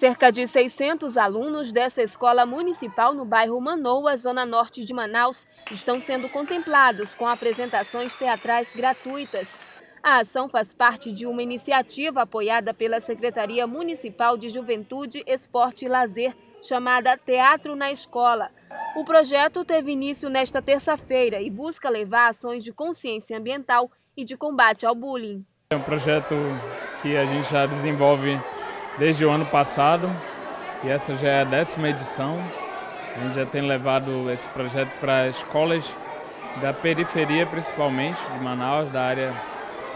Cerca de 600 alunos dessa escola municipal no bairro Manoa, zona norte de Manaus, estão sendo contemplados com apresentações teatrais gratuitas. A ação faz parte de uma iniciativa apoiada pela Secretaria Municipal de Juventude, Esporte e Lazer, chamada Teatro na Escola. O projeto teve início nesta terça-feira e busca levar ações de consciência ambiental e de combate ao bullying. É um projeto que a gente já desenvolve desde o ano passado e essa já é a décima edição. A gente já tem levado esse projeto para escolas da periferia, principalmente de Manaus, da área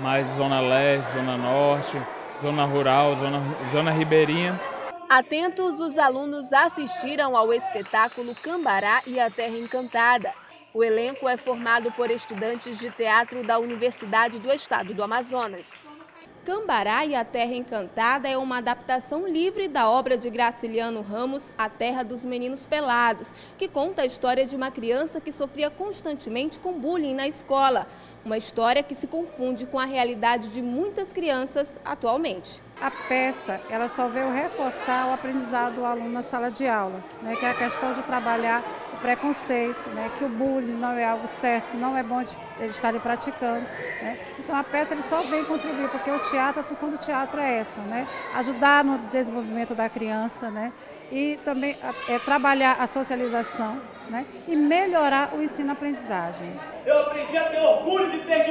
mais zona leste, zona norte, zona rural, zona, zona ribeirinha. Atentos, os alunos assistiram ao espetáculo Cambará e a Terra Encantada. O elenco é formado por estudantes de teatro da Universidade do Estado do Amazonas. Cambará e a Terra Encantada é uma adaptação livre da obra de Graciliano Ramos, A Terra dos Meninos Pelados, que conta a história de uma criança que sofria constantemente com bullying na escola. Uma história que se confunde com a realidade de muitas crianças atualmente. A peça ela só veio reforçar o aprendizado do aluno na sala de aula, né, que é a questão de trabalhar preconceito, né, que o bullying não é algo certo, não é bom eles estarem praticando. Né. Então a peça ele só vem contribuir, porque o teatro, a função do teatro é essa, né, ajudar no desenvolvimento da criança né, e também é, trabalhar a socialização né, e melhorar o ensino-aprendizagem. Eu aprendi a ter orgulho de ser.